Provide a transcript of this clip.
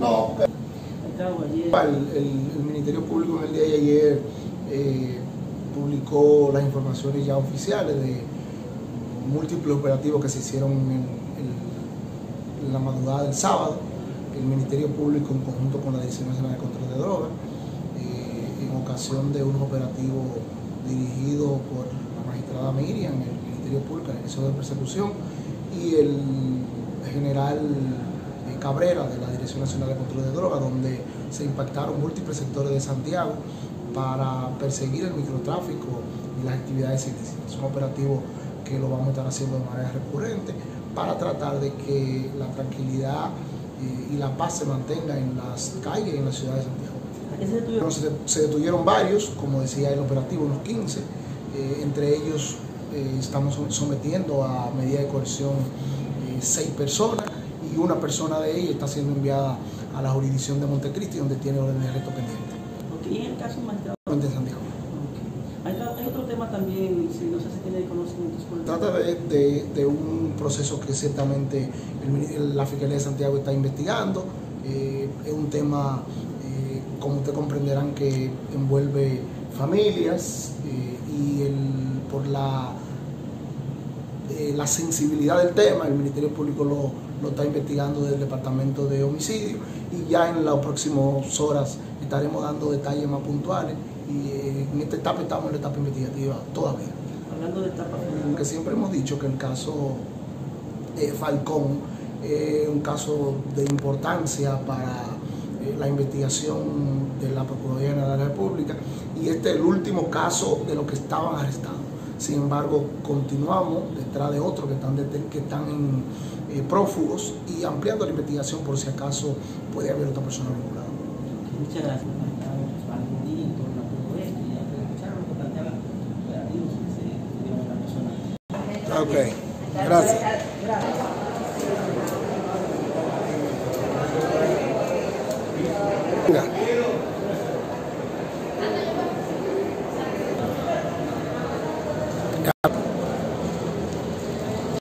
No, el, el, Ministerio Público en el día de ayer eh, publicó las informaciones ya oficiales de múltiples operativos que se hicieron en, la madrugada del sábado. El Ministerio Público en conjunto con la Dirección Nacional de Control de Drogas, eh, en ocasión de unos operativos dirigidos por la magistrada Miriam, el Ministerio Público, Dirección de Persecución, y el general Cabrera de la Dirección Nacional de Control de Drogas, donde se impactaron múltiples sectores de Santiago para perseguir el microtráfico y las actividades ilícitas. Es un operativo que lo vamos a estar haciendo de manera recurrente para tratar de que la tranquilidad eh, y la paz se mantenga en las calles y en la ciudad de Santiago. Se, se detuvieron varios, como decía el operativo, unos 15, eh, entre ellos eh, estamos sometiendo a medida de coerción seis personas y una persona de ellas está siendo enviada a la jurisdicción de Montecristi donde tiene orden de arresto pendiente. Okay. ¿Y en el caso magistrado? De Santiago. Okay. Hay, otro tema también, si no sé si tiene conocimientos por Trata de, de, de, un proceso que ciertamente el, la Fiscalía de Santiago está investigando. Eh, es un tema, eh, como ustedes comprenderán, que envuelve familias eh, y el, por la eh, la sensibilidad del tema, el Ministerio Público lo, lo, está investigando desde el Departamento de Homicidio y ya en las próximas horas estaremos dando detalles más puntuales y eh, en esta etapa estamos en la etapa investigativa todavía. Hablando de etapa Aunque siempre hemos dicho que el caso eh, Falcón es un caso de importancia para la investigación de la Procuraduría General de la República y este es el último caso de los que estaban arrestados. Sin embargo, continuamos detrás de otros que están, que están en, eh, prófugos y ampliando la investigación por si acaso puede haber otra persona vinculada. Muchas gracias. Ok, gracias. gracias.